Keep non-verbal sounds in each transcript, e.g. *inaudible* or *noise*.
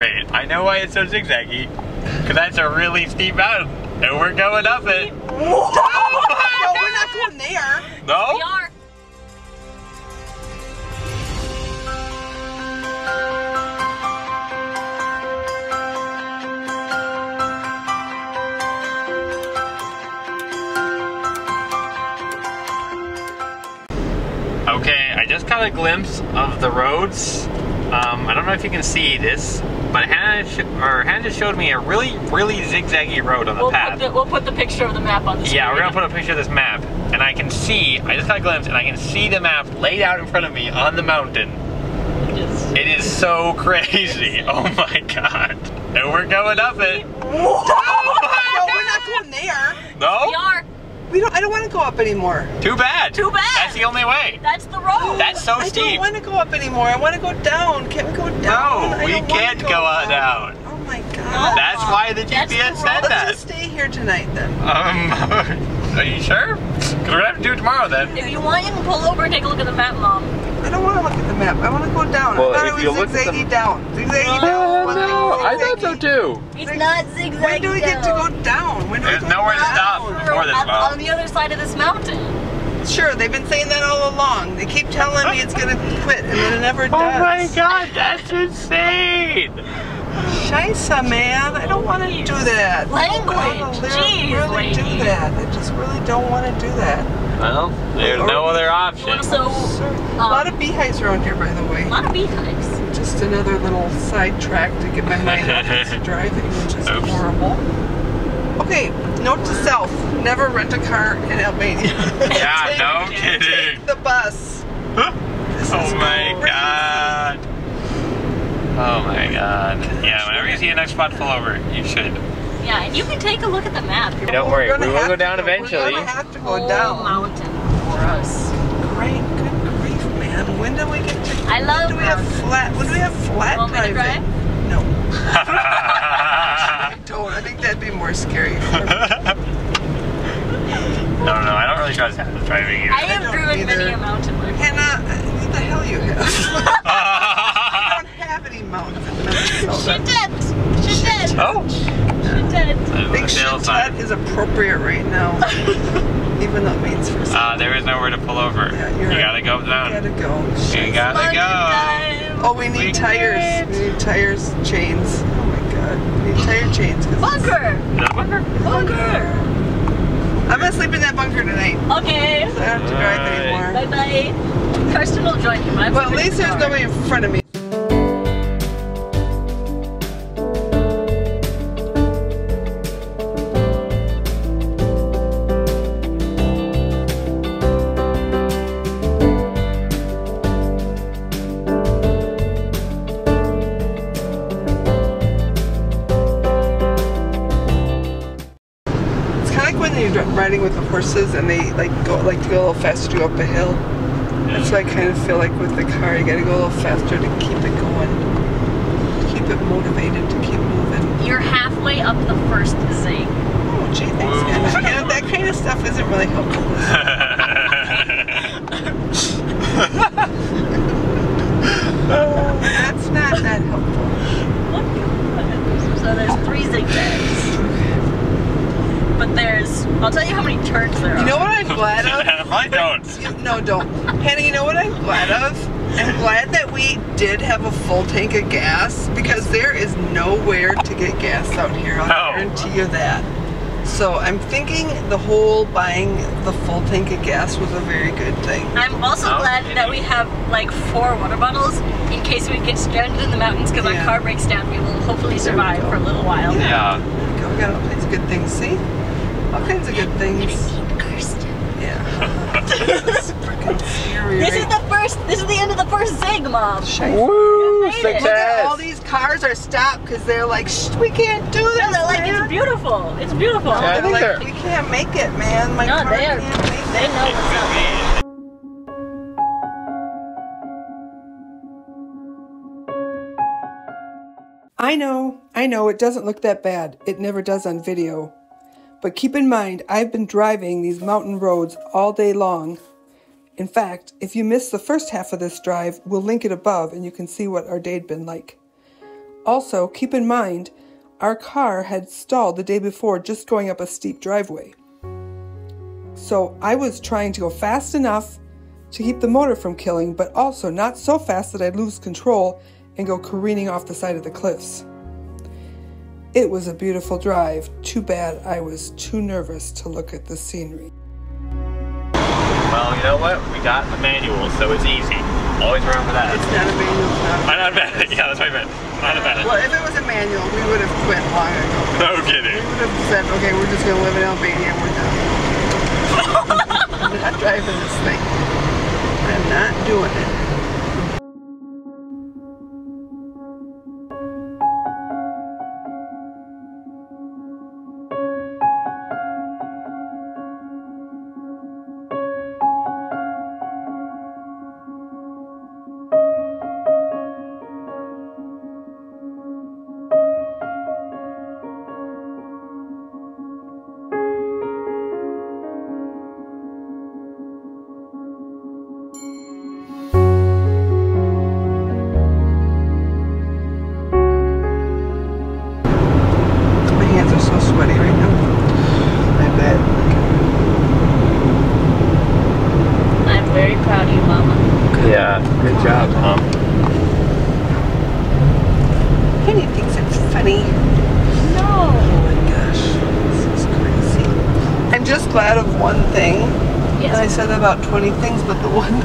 Great. I know why it's so zigzaggy. Because that's a really steep mountain. And we're going up it. *laughs* *laughs* Whoa! no, we're not going there. No? We are. Okay, I just got a glimpse of the roads. Um, I don't know if you can see this, but Hannah, sh- or Hannah just showed me a really, really zigzaggy road on the We'll path. put, the, we'll put the picture of the map on the screen. Yeah, we're gonna put a picture of this map, and I can see, I just got a glimpse, and I can see the map laid out in front of me on the mountain. Just- It is so crazy. Oh my god. And we're going up it. Whoa! Oh no, we're not going there. No? We are. We don't. I don't want to go up anymore. Too bad. Too bad. That's the only way. That's the road. That's so steep. I don't want to go up anymore. I want to go down. Can't we go down? I we can't go on down. Oh my god. That's why the That's GPS the said road. Let's just stay here tonight then. Um, *laughs* are you sure? Because we're gonna have to do it tomorrow then. If you want, you can pull over and take a look at the map, Mom. I don't want to look at the map. I want to go down. Well, I thought if it was you look at the- zigzaggy down. Zigzaggy Oh, down. one no, I thought so too. It's Like, not zigzag. When do we get to go down? When do There's we nowhere to down? stop before this on, mountain. on the other side of this mountain. Sure, they've been saying that all along. They keep telling me it's gonna quit, and then it never *laughs* oh does. Oh my god, that's insane! Scheiße, man. I don't want to do that. Language. I don't wanna Jeez, really do that. I just really don't want to do that. Well, there's no other option. So, Sure. um, a lot of beehives around here, by the way. a lot of beehives. Just another little sidetrack to get my mind off this *laughs* driving, which is Oops. horrible. Okay, note to self: never rent a car in Albania. *laughs* Yeah, *laughs* Take- no kidding. Take the bus. This Oh is my crazy. god. Oh my god. Yeah, whenever you see a next spot pull over, you should. Yeah, and you can take a look at the map. You're Don't worry, we will have go to down We're eventually. gonna have to whole go oh, down. mountain for us. Great, good grief, man. When do we get to? I love When do we have flat? When do we have flat Want me to driving? drive? No, I *laughs* *laughs* don't. I think that'd be more scary. For me. No, no, I don't really trust driving either. I have don't driven many a mountain before. Hannah, what the hell you have? *laughs* I don't have any mountains in She Minnesota. did. She did. oh, She did. I Big think shit that is appropriate right now. *laughs* Even though it means for some. Uh, there is nowhere to pull over. Yeah, you you're right. gotta go up the mountain. gotta go. You gotta London go. time. Oh, we need We tires. can't. We need tires, chains. Oh my god. We need tire *gasps* chains. 'cause Bunker. Another bunker? Bunker. I'm gonna sleep in that bunker tonight. Okay. I don't have to drive Alright. Bye anymore. bye. Karsten will join you. I'm Well, at least there's nobody in front of me. Horses and they like go like to go a little faster to go up a hill. That's what I kind of feel like with the car. You gotta go a little faster to keep it going, to keep it motivated to keep moving. You're halfway up the first zig. Oh, gee, thanks, Anna. You know, that kind of stuff isn't really helpful. *laughs* That's not that helpful. So there's three zigzags. But there's, I'll tell you how many turns there are. You know what I'm glad of? *laughs* I don't. You- No, don't. Hannah, you know what I'm glad of? I'm glad that we did have a full tank of gas because there is nowhere to get gas out here. I'll No. guarantee you that. So I'm thinking the whole buying the full tank of gas was a very good thing. I'm also Oh, glad that we have like four water bottles in case we get stranded in the mountains because Yeah. our car breaks down. We will hopefully survive for a little while. Yeah. Okay, we got all kinds of good things. See? All kinds of good things. Kirsten. Yeah. this is scary. This is the first, this is the end of the first zig, Mom. Shite. Woo! made it. Look at all these cars are stopped because they're like, Shh, we can't do this. No, they're like, man." it's beautiful. It's beautiful. Yeah, I They're think like, they're- we can't make it, man. My No, car they are- can't make They it. know what's up. I know, I know, it doesn't look that bad. It never does on video. But keep in mind, I've been driving these mountain roads all day long. In fact, if you missed the first half of this drive, we'll link it above and you can see what our day had been like. Also, keep in mind, our car had stalled the day before just going up a steep driveway. So I was trying to go fast enough to keep the motor from killing, but also not so fast that I'd lose control and go careening off the side of the cliffs. It was a beautiful drive. Too bad I was too nervous to look at the scenery. Well, you know what? We got the manual, so it's easy. Always remember that. It's not a manual, it's not a I'm not bad. Yeah, that's what I meant. Not a bad. Well, if it was a manual, we would have quit long ago. No kidding. We would have said, okay, we're just gonna live in Albania and we're done. *laughs* I'm not driving this thing. I'm not doing it.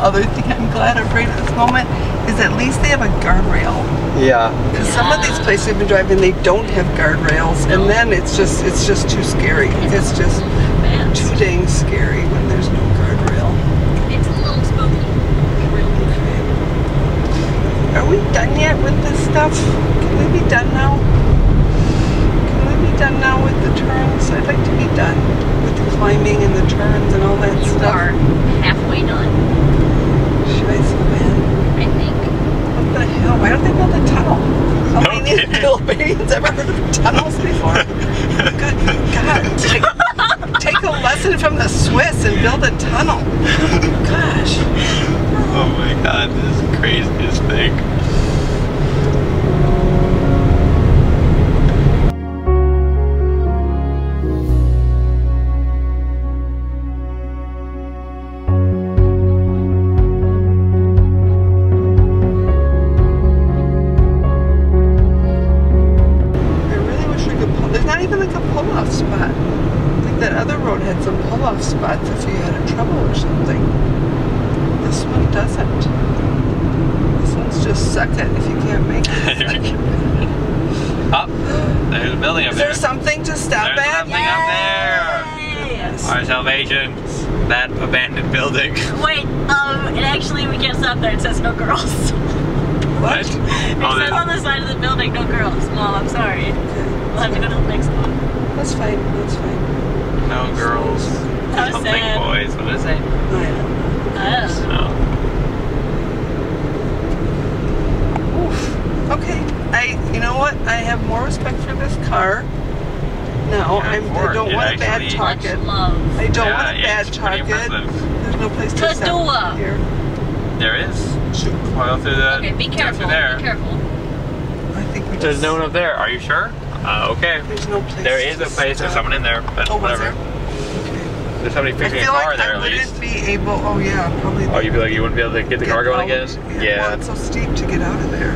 Other thing I'm glad of right at this moment is at least they have a guardrail. Yeah. Because some of these places we've been driving, they don't have guardrails, and then it's just it's just too scary. It's just girls. What? *laughs* It Oh, says on the side of the building, no girls. Mom, I'm sorry. We'll have to go to the next one. That's fine. That's fine. no girls. How Something sad. boys. What did it say? I don't know. I don't know. No. Oof. Okay. I. You know what? I have more respect for this car. No, Yeah, I'm, Ford, I don't it want a bad actually- target. love. I don't Yeah, want a bad it's target. There's no place to Just stop here. There is. Well, through the. Okay, be careful. There. Be careful. I think we There's just. no one up there. Are you sure? Uh, okay. There's no place. There is a place. There's someone in there, but Oh, was whatever. there? Okay. There's somebody I fixing a feel car like there I at wouldn't be able. Oh yeah, probably. Oh, you feel like you wouldn't be able to get the car going again? out. Well, it's so steep to get out of there.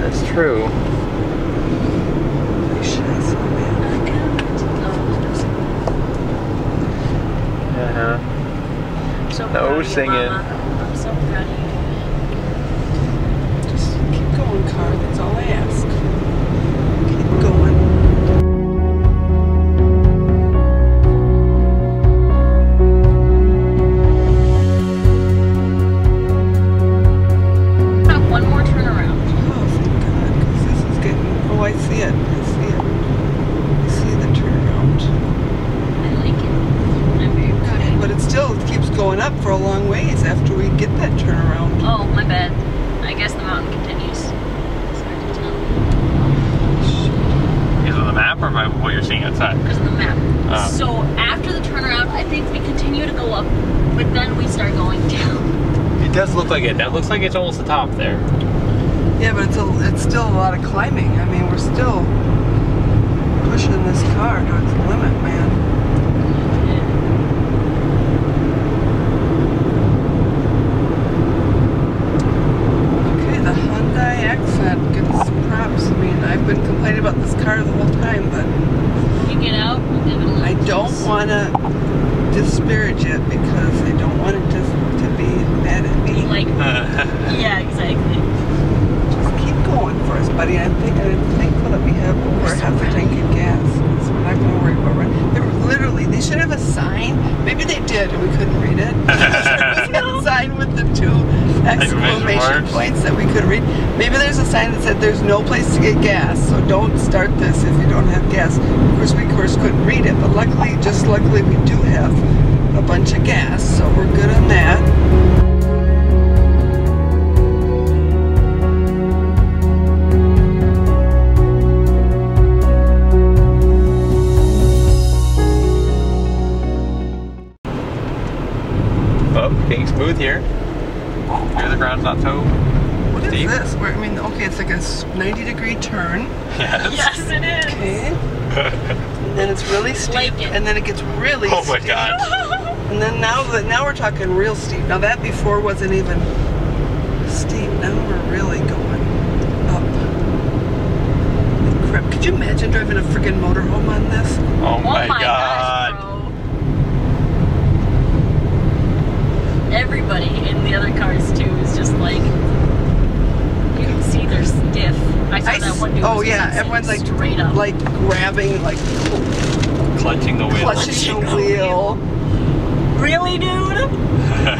that's true. Holy shiz, oh, man. Uh-huh. I'm so No proud of you, singing. Mama. Looks like it's almost the top there. Yeah, but it's a, it's still a lot of climbing. I mean, we're still pushing this car to its limit, man. Okay, the Hyundai Accent gets props. I mean, I've been complaining about this car the whole time, but You get out, we'll give it a little I don't kiss. want to disparage it because I don't want it to, to be mad at me. Like, yeah, exactly. Just keep going for us, buddy. I'm, think, I'm thankful that we have over half a tank of gas. We're not going to worry about running. They're literally, they should have a sign. Maybe they did and we couldn't read it. *laughs* There was a sign with the two exclamation points that we could read. Maybe there's a sign that said there's no place to get gas, so don't start this if you don't have gas. Of course, we of course couldn't read it, but luckily, just luckily, we do have a bunch of gas, so we're good on that. Now real steep. Now that before wasn't even steep. Now we're really going up. Crap! Could you imagine driving a freaking motorhome on this? Oh Oh my, my god. gosh. Everybody in the other cars too is just like you can see they're stiff. I saw I that one dude. oh was just yeah, everyone's like straight up. like grabbing, like Clutching the wheel. clutching the wheel really, dude?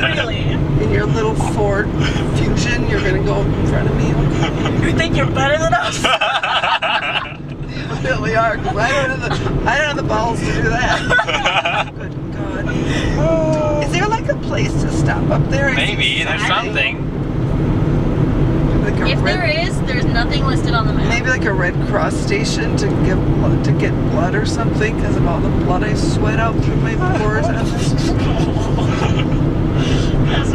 really? *laughs* in your little Ford Fusion. You're gonna go in front of me. Okay. You think you're better than us? You *laughs* really are, 'cause I don't have the I don't have the balls to do that. *laughs* Good God. Is there like a place to stop up there? I see Maybe there's something. Something. Like a if red, there is, there's nothing listed on the map. maybe like a Red Cross station to give blood, to get blood or something because of all the blood I sweat out through my pores. on this. That's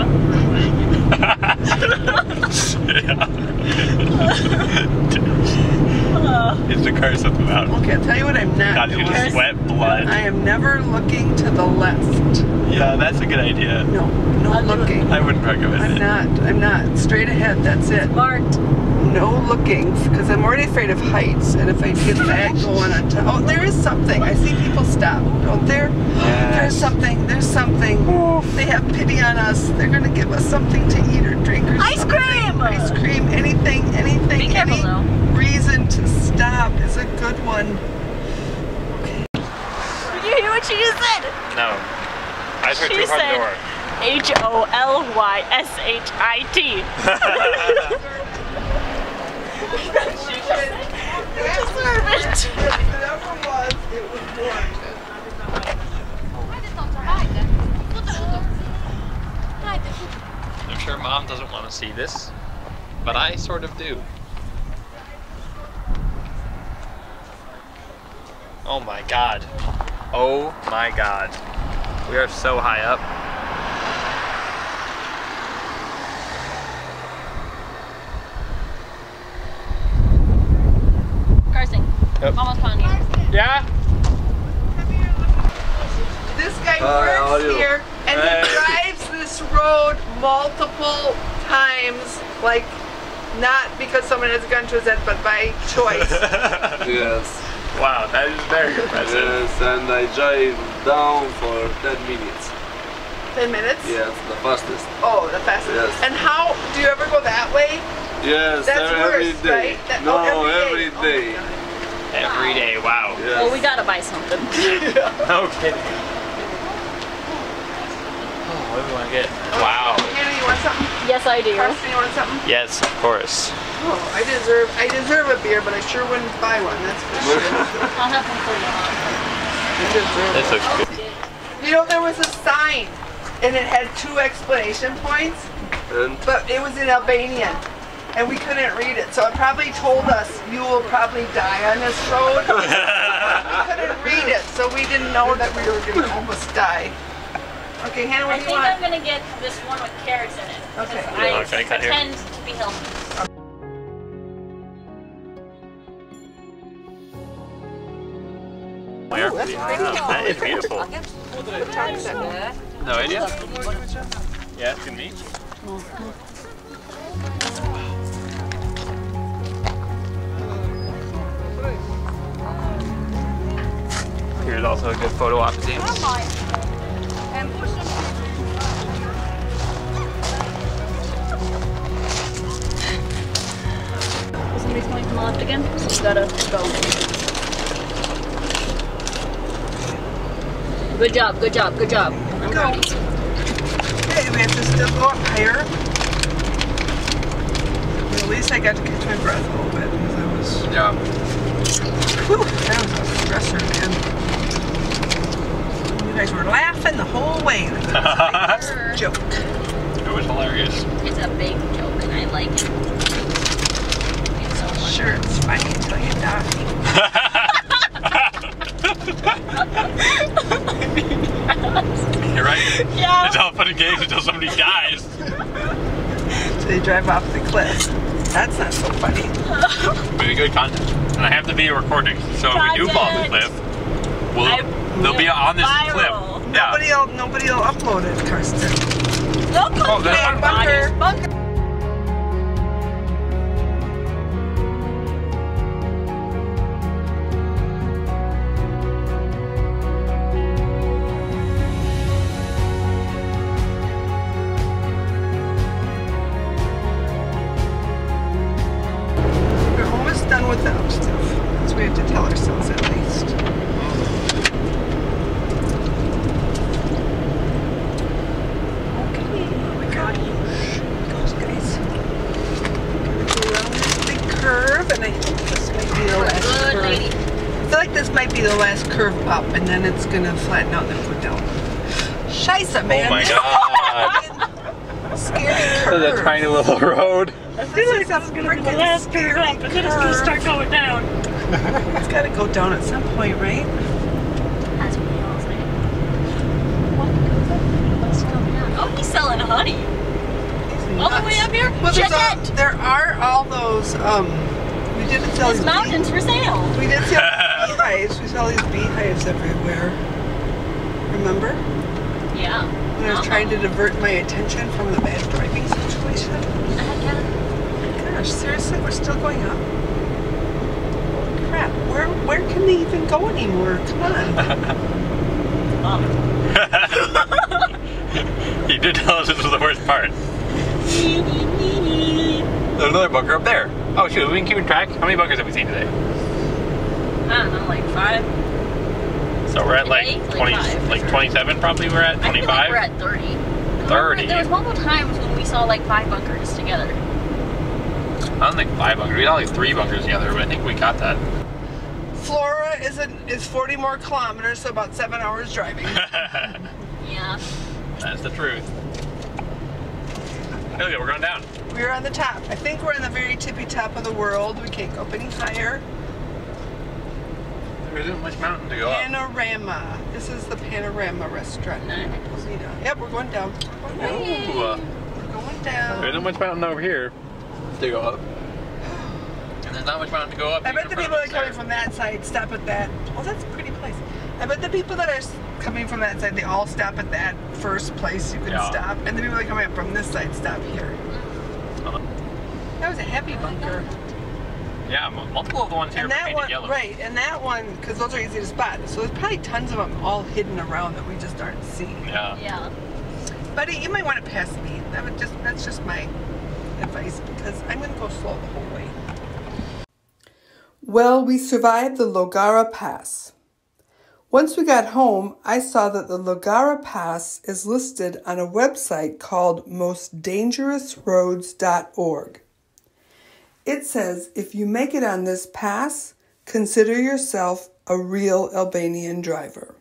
*laughs* Is the car something about? Okay, I'll tell you what I'm not Got you doing. to sweat blood. I am never looking to the left. Yeah, that's a good idea. No, no I'll looking. I wouldn't recommend it. I'm not. I'm not. Straight ahead. That's it. marked. No looking, because I'm already afraid of heights. And if I get that going on top, oh, there is something. I see people stop. Don't there? Yes. There's something. There's something. They have pity on us. They're gonna give us something to eat or drink or Ice something. cream! Ice cream. Anything. Anything. Be careful, any though. reason to stop is a good one. Did you hear what she just said? No. I heard She too hard said- door. H O L Y S H I T. Deserve it. Whatever it was, it was warranted. I'm sure mom doesn't want to see this, but I sort of do. Oh my god. Oh my god. We are so high up. Carson, Yep. almost found you. Yeah? This guy Hi, how are works here and Hey. he drives this road multiple times, like not because someone has a gun to his head, but by choice. *laughs* Yes, wow, that is very *laughs* impressive. yes, and I drive down for 10 minutes. Ten minutes? Yes, the fastest. Oh, the fastest. Yes. And how do you ever go that way? Yes, That's every worse, day. right? That- oh, no, oh, every Oh my day. God. Every day, wow. Yes. Well, we gotta buy something. *laughs* No kidding. Oh, what do we want to get? Oh, wow. Hannah, you want something? yes, I do. Carson, you want something? Yes, of course. Oh, I deserve I deserve a beer, but I sure wouldn't buy one. That's for sure. *laughs* I'll have one for you. Mom. I deserve This looks good. You know, there was a sign, and it had two exclamation points. And but it was in Albanian and we couldn't read it. So it probably told us you will probably die on this road. *laughs* we couldn't read it, so we didn't know that we were going to almost die. Okay, Hannah, I what do you want? I think I'm gonna get this one with carrots in it. Okay. because I Okay, cut here. pretend to be healthy. We are pretty- That is beautiful. No idea. Yeah, it's gonna. Here's also a good photo op at Somebody's going from the left again, so you gotta go. Good job, good job, good job. I'm Go. ready. Okay, we have to still go up higher. But at least I got to catch my breath a little bit because I was, Yeah. whew, that was a stressor, man. You guys were laughing the whole way. That's a *laughs* joke. It was hilarious. It's a big joke and I like it. It's so much. Sure, it's funny until you die. *laughs* *laughs* You're right. Yeah. It's all fun and games until somebody dies. So they drive off the cliff. That's not so funny. *laughs* Maybe good content. And I have the video recording, so if we do fall off the cliff, we'll, I- they'll be on this Viral. cliff. Yeah. Nobody will, nobody will upload it, Karsten. Oh, there's Hey, bunker. bunker. It's gonna flatten out and then go down. Scheisse, man. Oh my *laughs* god. Scary There's curve. a tiny little road. I feel like that's gonna be the last curve up, and then it's gonna start going down. It's gotta go down at some point, right? That's what they all say. What goes up must come down. Oh, he's selling honey. All the way up here? Well, Check there's a, it! there are all those. Um, we didn't sell This these mountain's for sale. We did sell these *laughs* beehives. We sell these beehives everywhere. Remember Yeah. when I was trying to divert my attention from the bad driving situation? Uh-huh. Gosh, seriously, we're still going up. Holy crap! Where where can they even go anymore? Come on. *laughs* he did tell us this was the worst part. *laughs* There's another bunker up there. Oh shoot, we've been keeping track. How many bunkers have we seen today? I don't know, like five. So we're at like Today, like 20, like sure. 27 probably. We're at I feel like 25. we're at 30. 30. There was multiple times when we saw like five bunkers together. I don't think five bunkers. We got like three bunkers together, but I think we got that. Vlora is a, is 40 more kilometers, so about seven hours driving. *laughs* Yeah. That's the truth. Look at we're going down. We're on the top. I think we're on the very tippy top of the world. We can't go up any higher. There isn't much mountain to go up. Panorama. This is the Panorama restaurant. Yep, we're going down. We're going down. Ooh, uh, We're going down. isn't much mountain over here to go up. And there's not much mountain to go up. I bet the people that are coming from that side stop at that. Well, that's a pretty place. I bet the people that are coming from that side, they all stop at that first place you can Yeah. stop. And the people that are coming up from this side stop here. Uh-huh. That was a heavy bunker. Yeah, multiple of the ones here And are that painted one, yellow. right, and that one, because those are easy to spot. So there's probably tons of them all hidden around that we just aren't seeing. Yeah. Yeah. Buddy, you might want to pass me. That would just that's just my advice because I'm gonna go slow the whole way. Well, we survived the Llogara Pass. Once we got home, I saw that the Llogara Pass is listed on a website called mostdangerousroads.org. It says if you make it on this pass, consider yourself a real Albanian driver.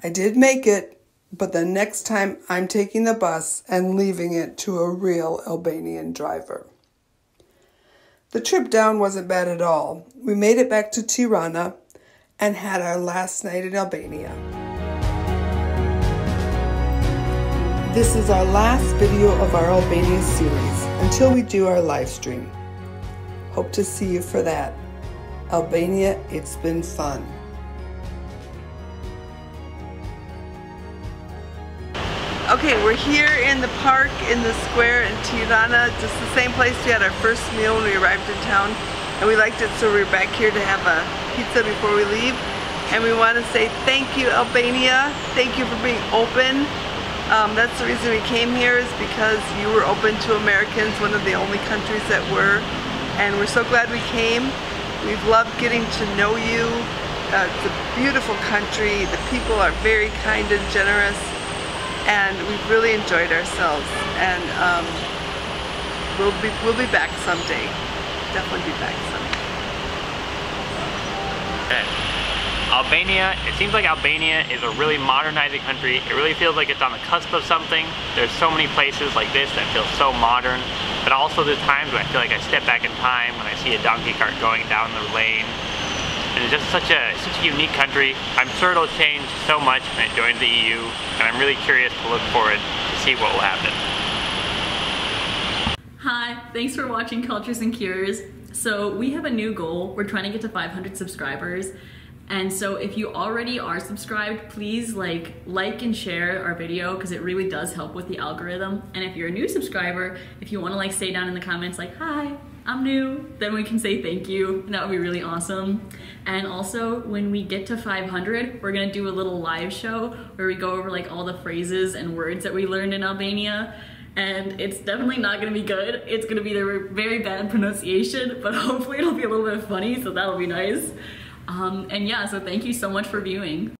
I did make it, but the next time I'm taking the bus and leaving it to a real Albanian driver. The trip down wasn't bad at all. We made it back to Tirana and had our last night in Albania. This is our last video of our Albania series until we do our live stream. Hope to see you for that. Albania, it's been fun. Okay, we're here in the park, in the square in Tirana, just the same place we had our first meal when we arrived in town. And we liked it, so we're back here to have a pizza before we leave. And we want to say thank you, Albania. Thank you for being open. Um, that's the reason we came here is because you were open to Americans, one of the only countries that were. And we're so glad we came. We've loved getting to know you. Uh, it's a beautiful country. The people are very kind and generous and we've really enjoyed ourselves and um, we'll be we'll be back someday definitely be back someday Okay. Albania, it seems like Albania is a really modernizing country. It really feels like it's on the cusp of something. There's so many places like this that feel so modern, but also the times when I feel like I step back in time when I see a donkey cart going down the lane and it's just such a such a unique country. I'm sure it'll change so much when it joins the EU, and I'm really curious to look forward to see what will happen. Hi, thanks for watching Cultures and Cures. So we have a new goal. We're trying to get to 500 subscribers. And so if you already are subscribed, please like like and share our video because it really does help with the algorithm. And if you're a new subscriber, if you want to like say down in the comments like, hi, I'm new, then we can say thank you. And that would be really awesome. And also when we get to 500, we're gonna do a little live show where we go over like all the phrases and words that we learned in Albania. And it's definitely not gonna be good. It's gonna be the very bad pronunciation, but *laughs* hopefully it'll be a little bit funny, so that'll be nice. Um, and yeah, so thank you so much for viewing.